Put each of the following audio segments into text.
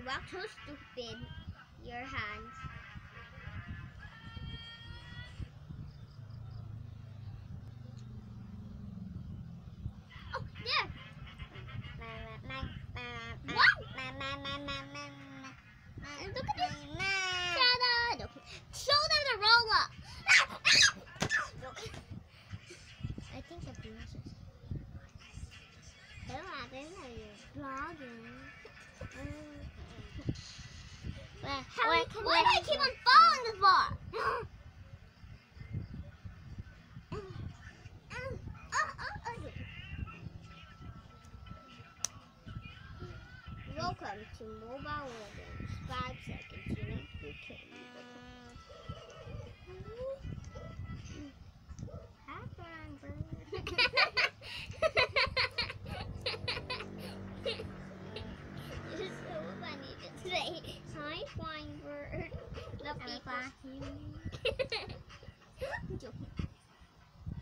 You walk so stupid. Your hands. Oh, there. And look at this shadow. Show them the roll up. I think the princess. Hello, you're vlogging. Wait, can, wait. why do I keep on falling this bar? Welcome to Mobile Legends. Five seconds.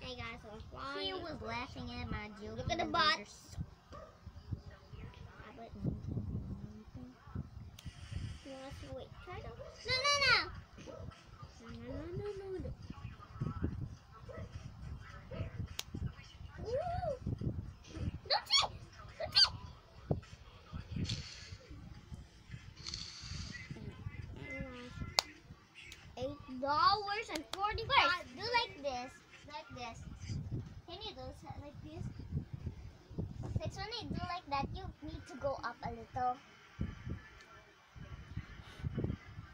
Hey guys, flying. He was laughing at my joke. Look at the and bots. these but you want us to wait? Try to. No, no, no. No, no, no, no, no. Dollars and forty-five. Do like this. Like this. Can you do like this? Like when you do like that, you need to go up a little.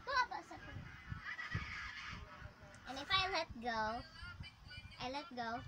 Go up a second. And if I let go, I let go,